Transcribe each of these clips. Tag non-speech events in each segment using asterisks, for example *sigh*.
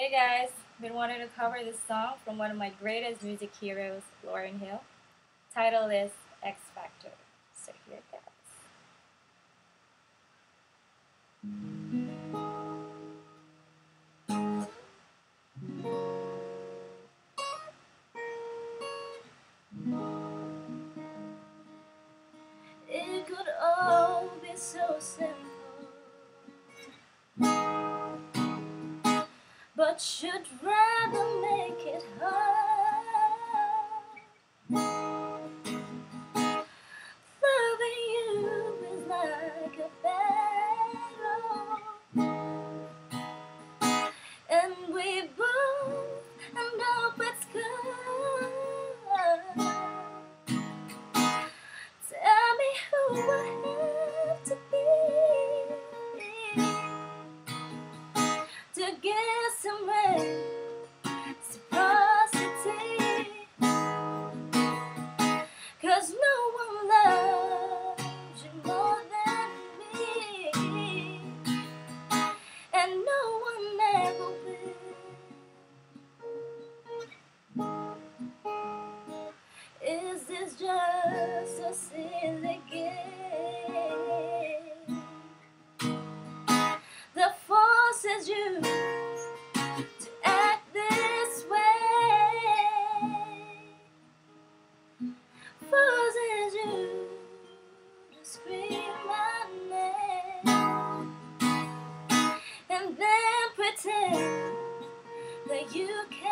Hey guys, been wanting to cover this song from one of my greatest music heroes, Lauryn Hill. Title is X Factor. but should rather make it hard. somewhere. Reciprocity. Cause no one loves you more than me. And no one ever will. Is this just a silly game? The force is you. you can.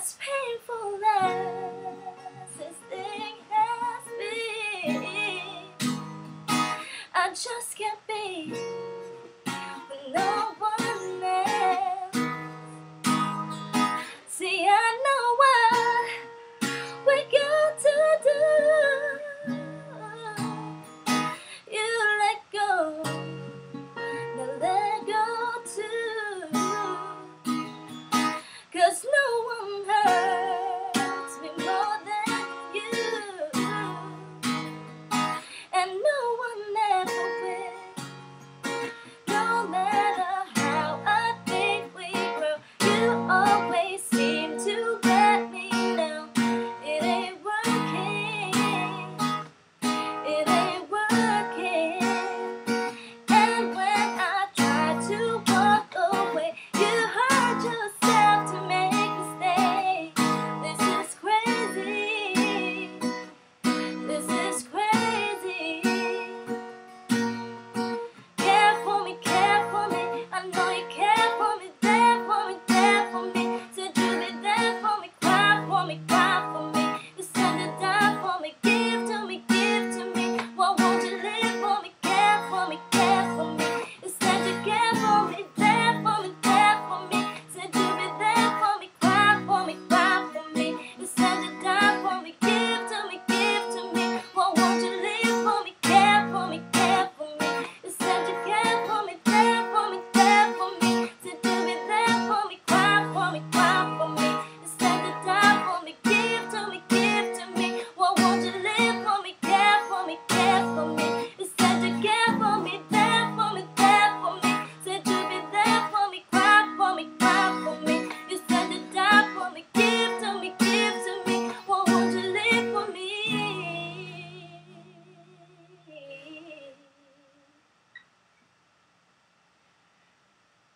as painful as this thing has been. I just can't. wonder.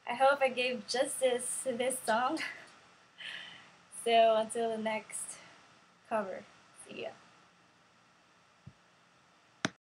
I hope I gave justice to this song. *laughs* so until the next cover, see ya.